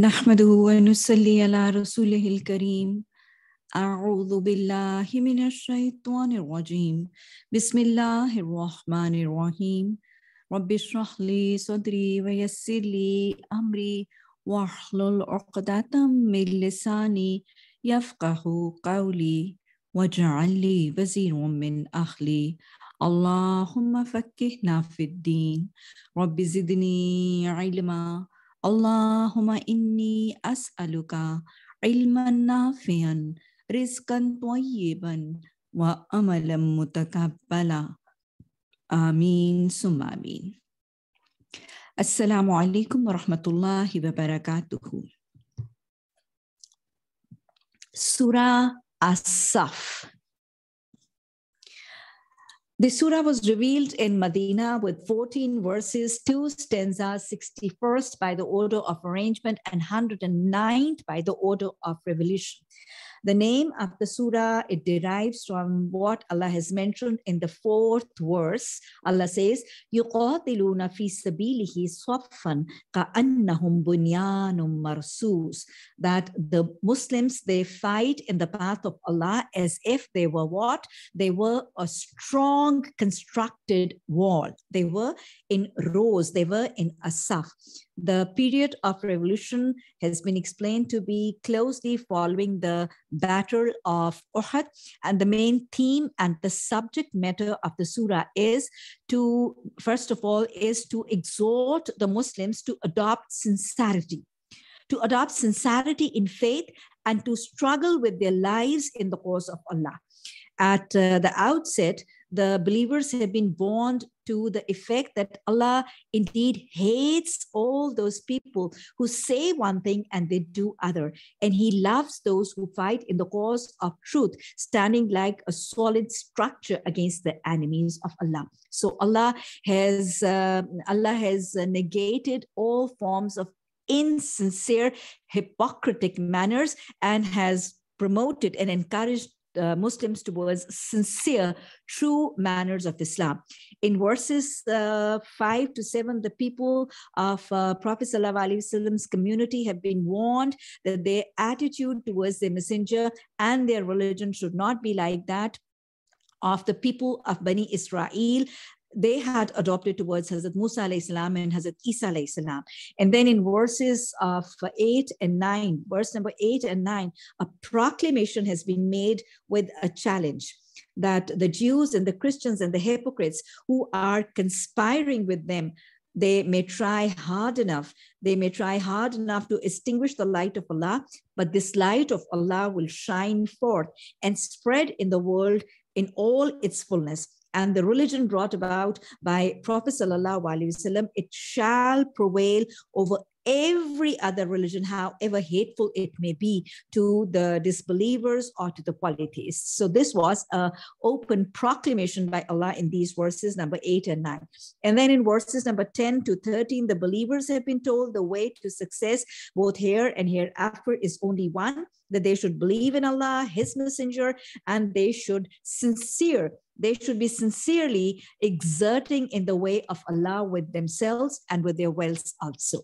نحمده ونصلي على رسوله الكريم. أعوذ بالله من الشيطان الرجيم. بسم الله الرحمن الرحيم. رب اشرح لي صدري ويسر لي أمري واحلل عقدة من لساني يفقه قولي واجعل لي وزير من أهلي. اللهم فكهنا في الدين. رب زدني علما. اللهم إني أسألك علما نافعا رزقا طيبا وأملا متقبلا آمين ثم آمين السلام عليكم ورحمة الله وبركاته Surah As-Saf. The surah was revealed in Medina with 14 verses, 2 stanzas, 61st by the order of arrangement, and 109th by the order of revelation. The name of the surah, it derives from what Allah has mentioned in the fourth verse. Allah says, يُقَاتِلُونَ فِي سَبِيلِهِ صَفًّا كَأَنَّهُمْ بُنْيَانٌ مَرْسُوسٌ That the Muslims, they fight in the path of Allah as if they were what? They were a strong constructed wall. They were in rows. They were in a saf. The period of revolution has been explained to be closely following the Battle of Uhud. And the main theme and the subject matter of the surah is to, first of all, is to exhort the Muslims to adopt sincerity, to adopt sincerity in faith and to struggle with their lives in the cause of Allah. At uh, the outset, the believers have been warned to the effect that Allah indeed hates all those people who say one thing and they do other. And He loves those who fight in the cause of truth, standing like a solid structure against the enemies of Allah. So Allah has uh, Allah has negated all forms of insincere, hypocritic manners and has promoted and encouraged uh, Muslims towards sincere, true manners of Islam. In verses uh, 5 to 7, the people of uh, Prophet Wasallam's community have been warned that their attitude towards the messenger and their religion should not be like that of the people of Bani Israel they had adopted towards Hazrat Musa salam and Hazrat Isa salam. And then in verses of 8 and 9, verse number 8 and 9, a proclamation has been made with a challenge that the Jews and the Christians and the hypocrites who are conspiring with them they may try hard enough. They may try hard enough to extinguish the light of Allah, but this light of Allah will shine forth and spread in the world in all its fullness and the religion brought about by Prophet Sallallahu Alaihi Wasallam, it shall prevail over every other religion, however hateful it may be to the disbelievers or to the polytheists. So this was a open proclamation by Allah in these verses number eight and nine. And then in verses number 10 to 13, the believers have been told the way to success, both here and hereafter, is only one, that they should believe in Allah, His messenger, and they should sincere they should be sincerely exerting in the way of Allah with themselves and with their wealth also.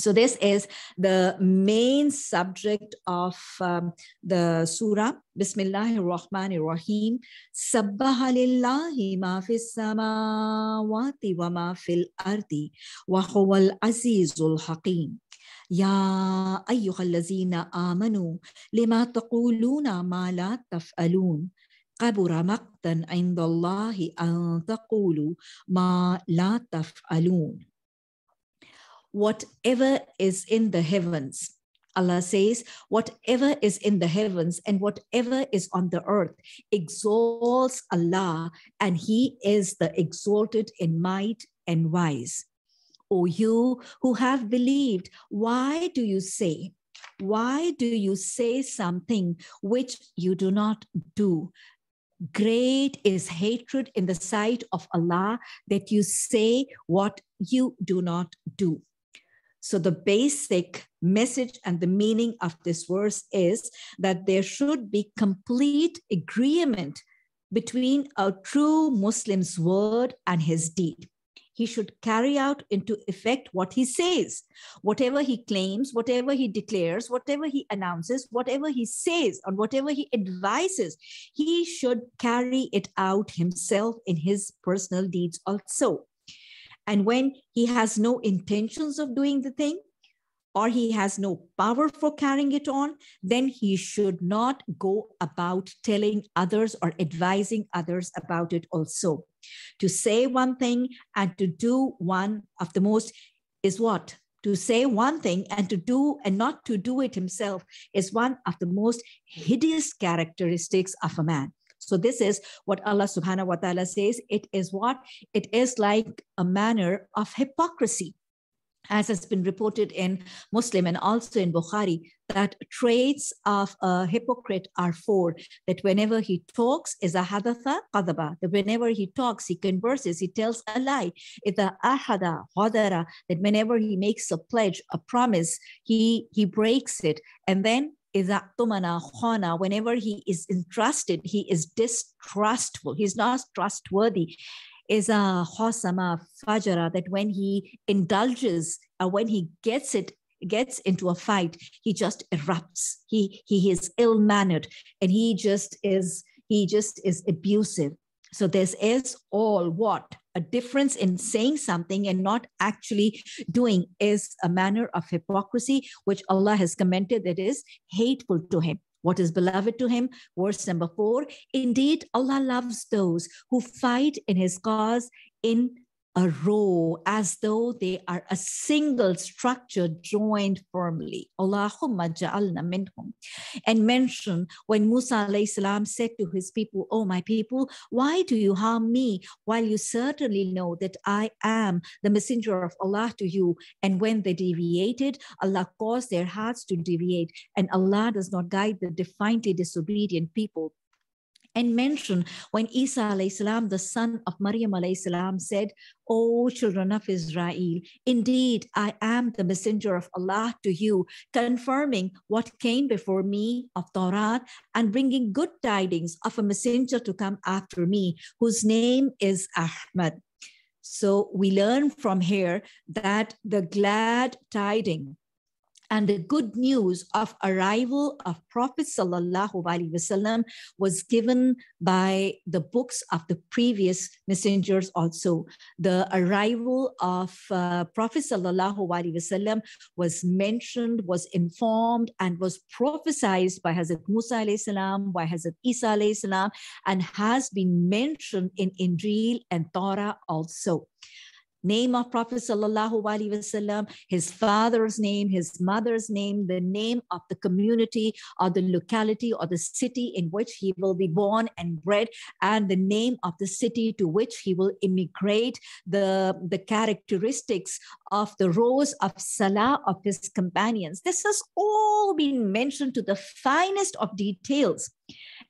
So this is the main subject of um, the surah. Bismillahir Rahmanir Rahim. Sabbaha lillahi ma fis samawati wa ma fil ardi wa huwal azizul hakim. يا أيها الذين آمنوا لما تقولون ما لا تفعلون كبر مقتا عند الله أن تقولوا ما لا تفعلون whatever is in the heavens. Allah says, whatever is in the heavens and whatever is on the earth exalts Allah, and He is the exalted in might and wise. O you who have believed, why do you say, why do you say something which you do not do? Great is hatred in the sight of Allah that you say what you do not do. So, the basic message and the meaning of this verse is that there should be complete agreement between a true Muslim's word and his deed. He should carry out into effect what he says. Whatever he claims, whatever he declares, whatever he announces, whatever he says, or whatever he advises, he should carry it out himself in his personal deeds also. And when he has no intentions of doing the thing, or he has no power for carrying it on, then he should not go about telling others or advising others about it also. To say one thing and to do one of the most is what? To say one thing and to do and not to do it himself is one of the most hideous characteristics of a man. So this is what Allah subhanahu wa ta'ala says. It is what? It is like a manner of hypocrisy as has been reported in Muslim and also in Bukhari, that traits of a hypocrite are four. That whenever he talks, is a hadatha qadaba. That whenever he talks, he converses, he tells a lie. Ida ahada hadara. That whenever he makes a pledge, a promise, he he breaks it. And then. Whenever he is entrusted, he is distrustful. He's not trustworthy is a hosama fajara that when he indulges or when he gets it gets into a fight he just erupts. He he is ill mannered and he just is he just is abusive. So this is all what a difference in saying something and not actually doing is a manner of hypocrisy which allah has commented that is hateful to him what is beloved to him. Verse number four Indeed, Allah loves those who fight in his cause in a row as though they are a single structure joined firmly. Allahumma ja'alna minhum. And mention when Musa salam said to his people, Oh, my people, why do you harm me while you certainly know that I am the messenger of Allah to you? And when they deviated, Allah caused their hearts to deviate, and Allah does not guide the defiantly disobedient people and mention when Isa salam, the son of Maryam salam, said, O children of Israel, indeed I am the messenger of Allah to you, confirming what came before me of Torah and bringing good tidings of a messenger to come after me, whose name is Ahmad. So we learn from here that the glad tidings and the good news of arrival of prophet sallallahu alaihi was given by the books of the previous messengers also. The arrival of uh, prophet sallallahu alaihi was mentioned was informed and was prophesied by hazrat musa alayhi salam by hazrat isa alayhi salam and has been mentioned in injil and torah also name of Prophet Sallallahu Alaihi Wasallam, his father's name, his mother's name, the name of the community or the locality or the city in which he will be born and bred, and the name of the city to which he will immigrate, the, the characteristics of the rows of Salah of his companions. This has all been mentioned to the finest of details.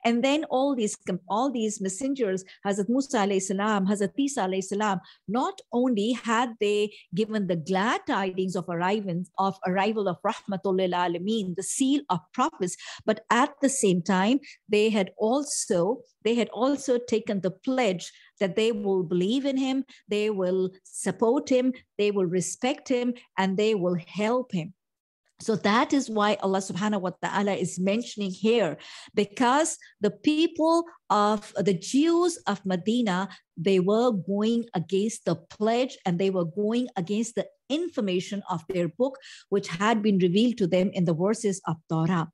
And then all these all these messengers, Hazrat Musa alayhi salam, Hazrat Isa alayhi salam, not only had they given the glad tidings of arrival of arrival of Rahmatul Alameen, the seal of prophets, but at the same time they had also they had also taken the pledge that they will believe in him, they will support him, they will respect him, and they will help him. So that is why Allah subhanahu wa ta'ala is mentioning here, because the people of the Jews of Medina, they were going against the pledge and they were going against the information of their book, which had been revealed to them in the verses of Torah.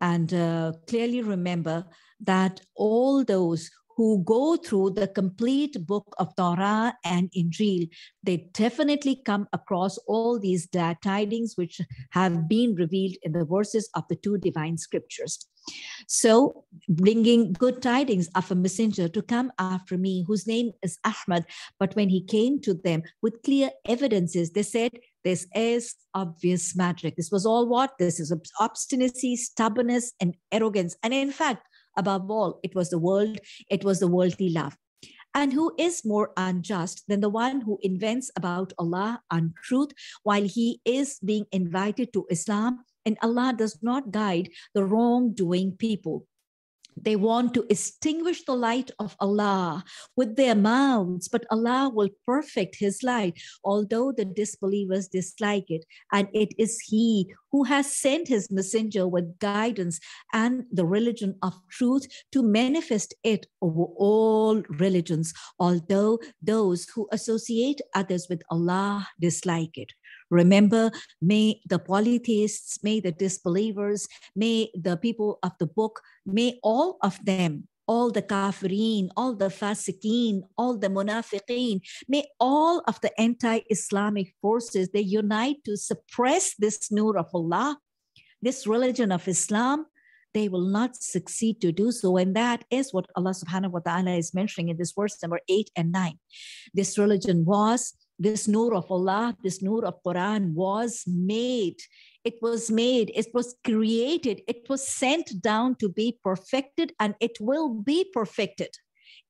And uh, clearly remember that all those who go through the complete book of Torah and Injil, they definitely come across all these glad tidings which have been revealed in the verses of the two divine scriptures. So, bringing good tidings of a messenger to come after me, whose name is Ahmad. But when he came to them with clear evidences, they said, This is obvious magic. This was all what? This is obstinacy, stubbornness, and arrogance. And in fact, Above all, it was the world, it was the worldly love. And who is more unjust than the one who invents about Allah untruth while he is being invited to Islam and Allah does not guide the wrongdoing people? They want to extinguish the light of Allah with their mouths, but Allah will perfect His light, although the disbelievers dislike it. And it is He who has sent His messenger with guidance and the religion of truth to manifest it over all religions, although those who associate others with Allah dislike it. Remember, may the polytheists, may the disbelievers, may the people of the book, may all of them all the kafirin, all the fasiqeen, all the munafiqeen, may all of the anti-Islamic forces, they unite to suppress this nur of Allah, this religion of Islam, they will not succeed to do so. And that is what Allah subhanahu wa ta'ala is mentioning in this verse number eight and nine. This religion was this nur of Allah, this nur of Quran was made. It was made, it was created, it was sent down to be perfected, and it will be perfected.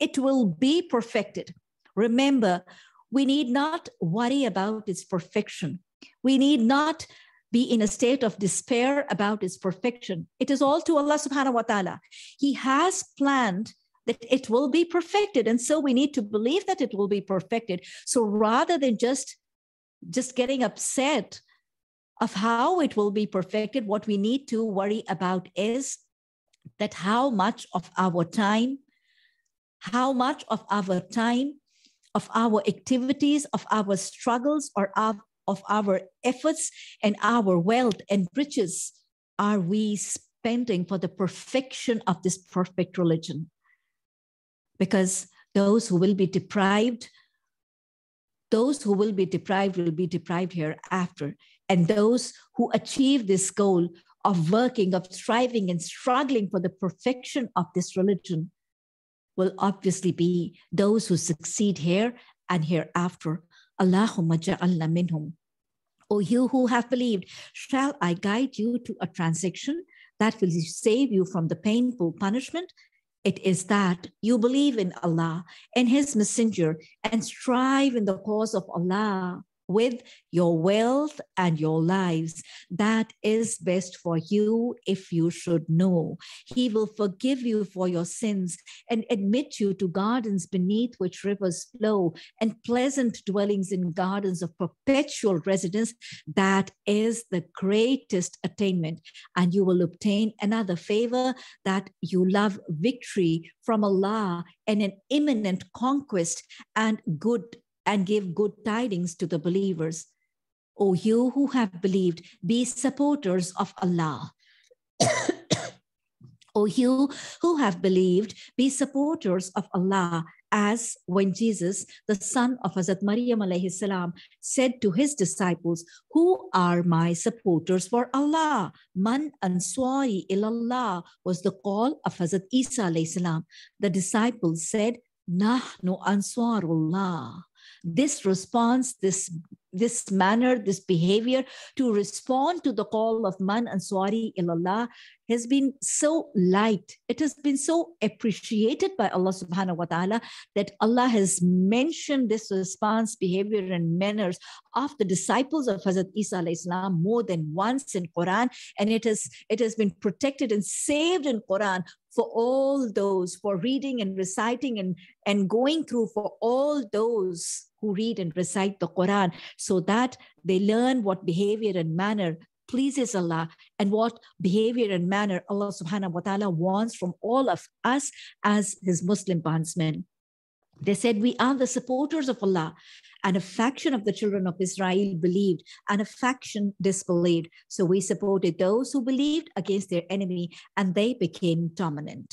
It will be perfected. Remember, we need not worry about its perfection. We need not be in a state of despair about its perfection. It is all to Allah subhanahu wa ta'ala. He has planned that it will be perfected. And so we need to believe that it will be perfected. So rather than just just getting upset of how it will be perfected what we need to worry about is that how much of our time how much of our time of our activities of our struggles or of, of our efforts and our wealth and riches are we spending for the perfection of this perfect religion because those who will be deprived those who will be deprived will be deprived hereafter and those who achieve this goal of working of striving and struggling for the perfection of this religion will obviously be those who succeed here and hereafter. Allahumma ja'alna minhum. O you who have believed, shall I guide you to a transaction that will save you from the painful punishment it is that you believe in Allah and His Messenger and strive in the cause of Allah with your wealth and your lives. That is best for you if you should know. He will forgive you for your sins and admit you to gardens beneath which rivers flow and pleasant dwellings in gardens of perpetual residence. That is the greatest attainment. And you will obtain another favor that you love victory from Allah and an imminent conquest and good and give good tidings to the believers. O you who have believed, be supporters of Allah. o you who have believed, be supporters of Allah, as when Jesus, the son of Hazrat Maryam alayhi salam, said to his disciples, Who are my supporters for Allah? Man answari ilallah was the call of Hazrat Isa alayhi salam. The disciples said, Nahnu answarullah this response, this this manner, this behavior to respond to the call of man answari ilallah has been so light. It has been so appreciated by Allah subhanahu wa ta'ala that Allah has mentioned this response, behavior, and manners of the disciples of Hazrat Isa salam more than once in Quran. And it has it has been protected and saved in Quran for all those, for reading and reciting and, and going through for all those who read and recite the Quran so that they learn what behavior and manner pleases Allah and what behavior and manner Allah subhanahu wa ta'ala wants from all of us as his Muslim bondsmen. They said, We are the supporters of Allah. And a faction of the children of Israel believed, and a faction disbelieved. So we supported those who believed against their enemy, and they became dominant.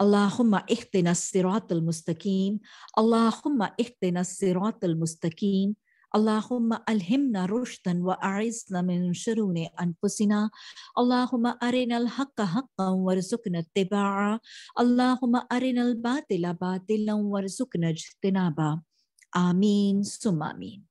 اللهم اهدنا الصراط المستقيم. اللهم اهدنا الصراط المستقيم. اللهم ألهمنا رشدا وأعزنا من شرور أنفسنا. اللهم أرنا الحق حقا وارزقنا اتباعه. اللهم أرنا الباطل باطلا وارزقنا اجتنابه. آمين. ثم آمين.